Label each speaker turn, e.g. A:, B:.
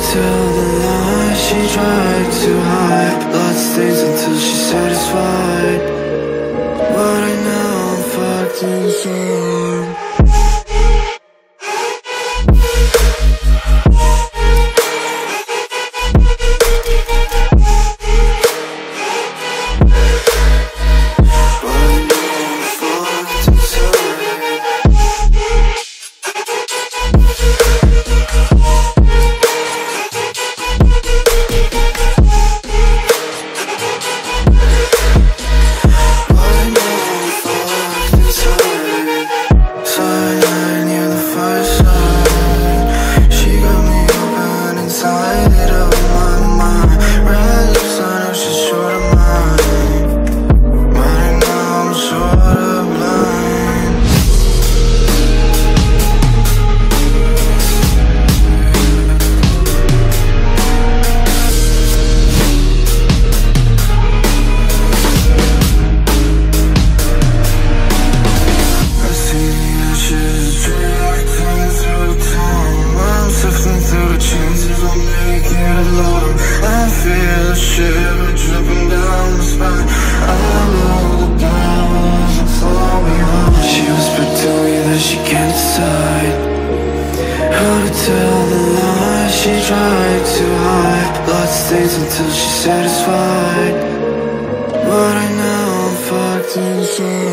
A: Tell the lies. She tried to hide bloodstains until she's satisfied it tried to hide Lots of things until she's satisfied. But I know I'm fucked inside.